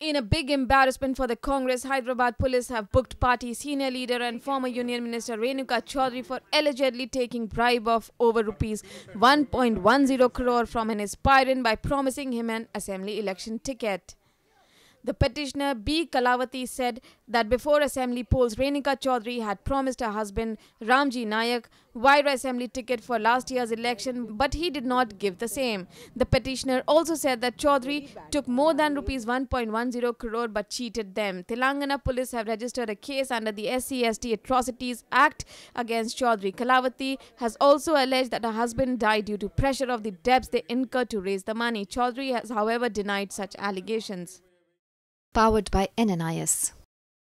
In a big embarrassment for the Congress, Hyderabad police have booked party senior leader and former Union Minister Renuka Chowdhury for allegedly taking bribe of over rupees 1.10 crore from an aspirant by promising him an assembly election ticket. The petitioner B. Kalavati said that before assembly polls, Renuka Chowdhury had promised her husband Ramji Nayak Wyra assembly ticket for last year's election, but he did not give the same. The petitioner also said that Chowdhury took more than rupees 1.10 crore but cheated them. Telangana police have registered a case under the SC/ST Atrocities Act against Chowdhury. Kalavati has also alleged that her husband died due to pressure of the debts they incurred to raise the money. Chowdhury has, however, denied such allegations powered by NNIS.